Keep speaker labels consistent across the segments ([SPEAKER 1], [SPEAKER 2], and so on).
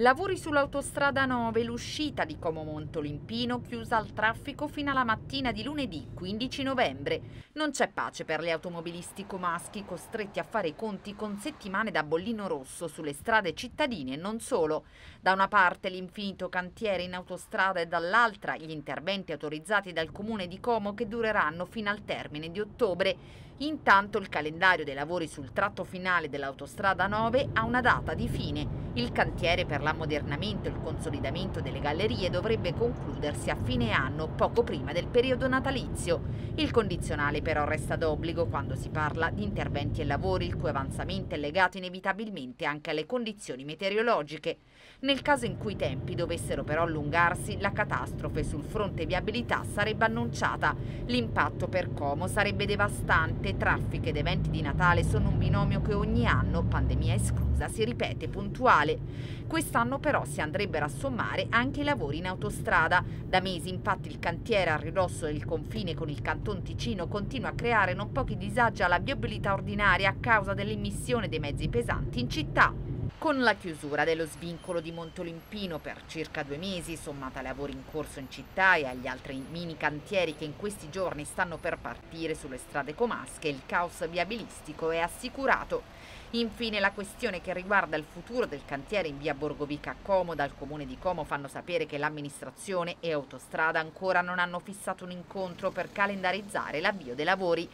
[SPEAKER 1] Lavori sull'autostrada 9, l'uscita di Como Montolimpino chiusa al traffico fino alla mattina di lunedì 15 novembre. Non c'è pace per gli automobilisti comaschi costretti a fare i conti con settimane da bollino rosso sulle strade cittadine e non solo. Da una parte l'infinito cantiere in autostrada e dall'altra gli interventi autorizzati dal comune di Como che dureranno fino al termine di ottobre. Intanto il calendario dei lavori sul tratto finale dell'autostrada 9 ha una data di fine. Il cantiere per l'ammodernamento e il consolidamento delle gallerie dovrebbe concludersi a fine anno, poco prima del periodo natalizio. Il condizionale però resta d'obbligo quando si parla di interventi e lavori il cui avanzamento è legato inevitabilmente anche alle condizioni meteorologiche. Nel caso in cui i tempi dovessero però allungarsi, la catastrofe sul fronte viabilità sarebbe annunciata. L'impatto per Como sarebbe devastante traffico ed eventi di Natale sono un binomio che ogni anno, pandemia esclusa, si ripete puntuale. Quest'anno però si andrebbero a sommare anche i lavori in autostrada. Da mesi infatti il cantiere a ridosso del confine con il Canton Ticino continua a creare non pochi disagi alla viabilità ordinaria a causa dell'immissione dei mezzi pesanti in città. Con la chiusura dello svincolo di Montolimpino per circa due mesi, sommata ai lavori in corso in città e agli altri mini cantieri che in questi giorni stanno per partire sulle strade comasche, il caos viabilistico è assicurato. Infine la questione che riguarda il futuro del cantiere in via Borgovica a Como, dal comune di Como fanno sapere che l'amministrazione e Autostrada ancora non hanno fissato un incontro per calendarizzare l'avvio dei lavori.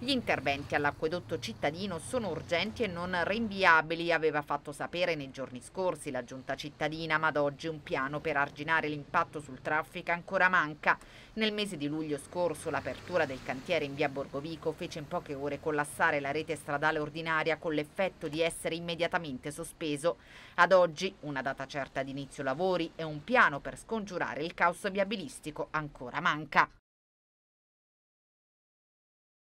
[SPEAKER 1] Gli interventi all'acquedotto cittadino sono urgenti e non rinviabili, aveva fatto sapere nei giorni scorsi la giunta cittadina, ma ad oggi un piano per arginare l'impatto sul traffico ancora manca. Nel mese di luglio scorso l'apertura del cantiere in via Borgovico fece in poche ore collassare la rete stradale ordinaria con l'effetto di essere immediatamente sospeso. Ad oggi una data certa di inizio lavori e un piano per scongiurare il caos viabilistico ancora manca.